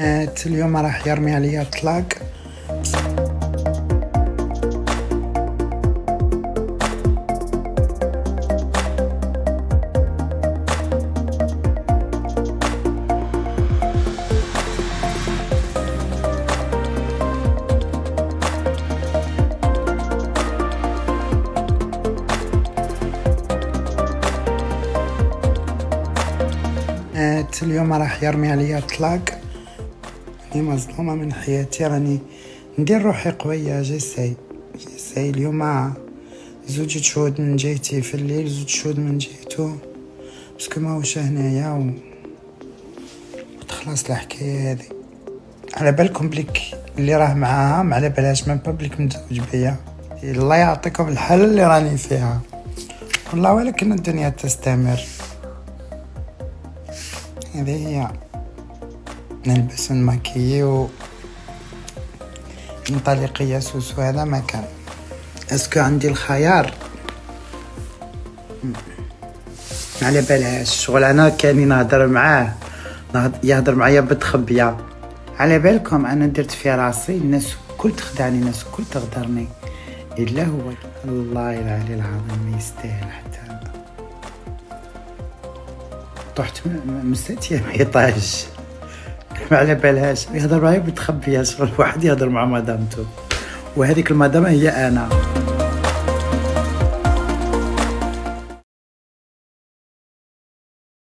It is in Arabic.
اليوم راح يرمي عليا طلاق اليوم راح يرمي عليا طلاق راني مظلومة من حياتي راني ندير روحي قوية. j'essaie j'essaie اليوم زوج شهود من جهتي في الليل زوج شهود من جهتو. parce que ماهوش هنايا و تخلص الحكاية هذه على بالكم بليك اللي راه معاها ما على بالهاش ما بليك متزوج بيا. الله يعطيكم الحالة اللي راني فيها. والله ولكن الدنيا تستمر. هذه هي. نلبس ونماكيي و ننطلق يا سوسو هذا ما كان. أسكو عندي الخيار. على بالهاش شغل أنا كاني نهضر معاه. يهضر معايا بتخبية. على بالكم أنا درت في راسي الناس كل تخدعني الناس كل تغدرني. إلا هو. الله العلي العظيم ما يستاهل حتى طحت مستتيا ما يطاش. ما على بالهاش. يهضر معايا بتخبيها شغل واحد يهضر مع مدامته. وهذيك المدام هي أنا.